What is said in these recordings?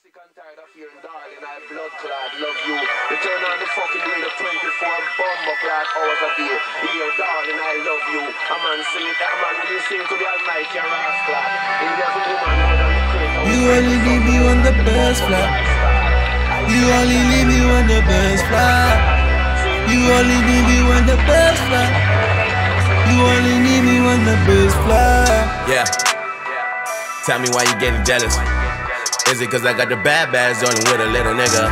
sick and tired of hearing darling, I blood clot, love you. You turn on the fucking radio 24 bomber clot hours a day. Hear darling, I love you. A man sing it, a man will sing to the almighty and rascal. He was a woman the creator. You only leave me on the best fly. You only leave me on the best fly. You only need me when the best fly. You only need me when the best fly. Yeah. Tell me why you getting jealous. Is it cause I got the bad bags on with a little nigga?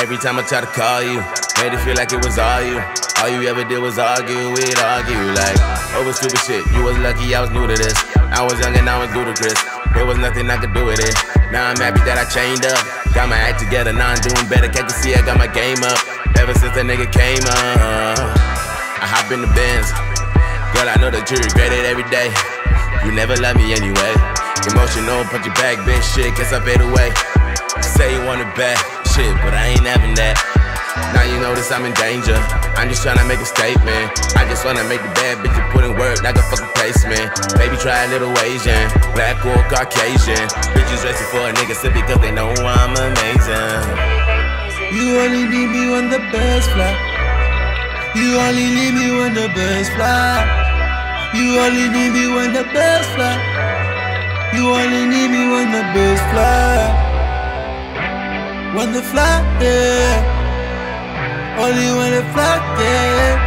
Every time I try to call you, made it feel like it was all you. All you ever did was argue, we'd argue like oh, over stupid shit. You was lucky I was new to this. I was young and I was ludicrous. There was nothing I could do with it. Now I'm happy that I chained up. Got my act together, now I'm doing better. Can't you see I got my game up? Ever since that nigga came up, I hop in the Benz. Girl, I know that you regret it every day. You never love me anyway. Emotional, punch your back, bitch. Shit, guess I fade away. Say you want it back, shit, but I ain't having that. Now you notice I'm in danger. I'm just trying to make a statement. I just wanna make the bad bitch put in work like a fucking placement. Baby, try a little Asian, black or Caucasian. Bitches racing for a nigga simply because they know I'm amazing. You only need me when the best fly. You only need me when the best fly. You only need me when the best fly. You only need me when the best fly. When the fly, yeah. Only when the fly, yeah.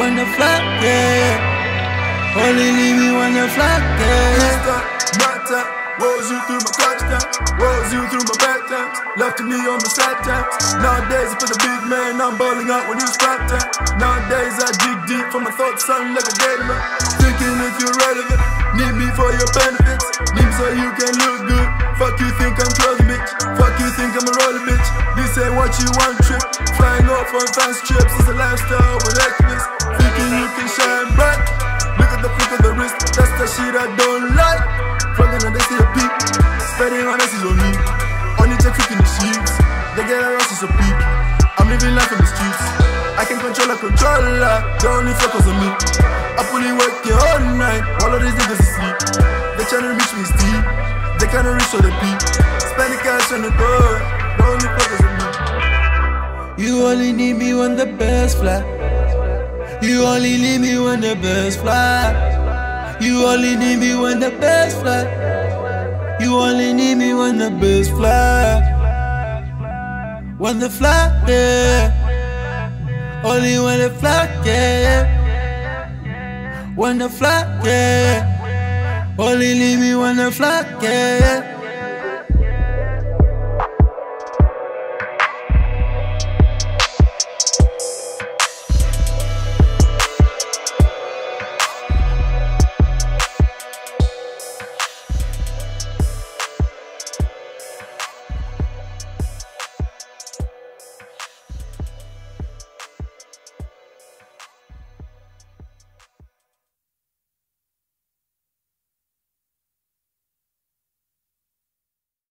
When the fly, yeah. Only leave me when the fly, yeah. Matter, rolls you through my touchdown, rolls you through my bad times, left to me on my sad times. Nowadays, I for the big man, I'm balling out when you strap down. Nowadays, I dig deep for my thoughts, sound like a man. Thinking if you're relevant, need me for your benefits, need so you can look good. Fuck you think I'm close, bitch. Fuck you think I'm a roller, bitch. This ain't what you want, trip. Flying off on fast trips is a lifestyle with excellence. Thinking you can shine bright. Look at the flick of the wrist, that's the shit I don't like. And they see a peep, spending on us is on me. Only take in the sheets, they get a rush is a peep. I'm living life in the streets. I can control a controller, they only focus on me. I in work all the peep. Spend the cash on the door, they only focus on me. You only need me when the best fly. You only need me when the best fly. You only need me when the best fly. You only need me when the best fly. When the fly, yeah. Only when the fly, yeah. When the fly, yeah. Only leave me when the fly, yeah.